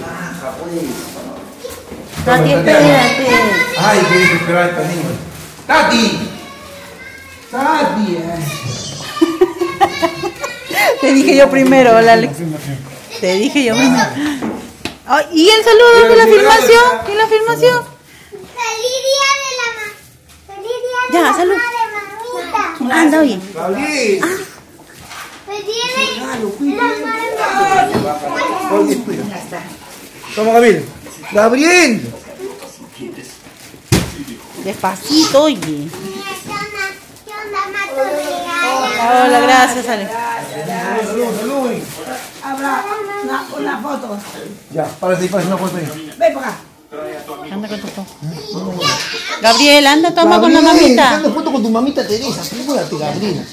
Baja, pues. Tati, espérate. Ay, quieres esperar a esta niña. ¡Tati! ¡Tati! ay. Te dije yo primero, hola Alex. Te dije yo primero. Ay, ¿Y el saludo de la filmación? ¿Y la filmación? ¡Feliz día de la ma... ¡Feliz día de Ya, salud. Anda bien. Gabriel. ¡Feliz día de la madre, Oye, cuida. Toma, Gabriel. ¡Gabriel! Despacito, oye. Hola, gracias, Alex. Salud, salud. Habrá una, una foto. Ya, ahí, párate una foto ahí. Ven para acá. Anda con tu foto. Gabriel, anda, toma con la mamita. Anda foto con tu mamita Teresa. Apúrate, Gabriel.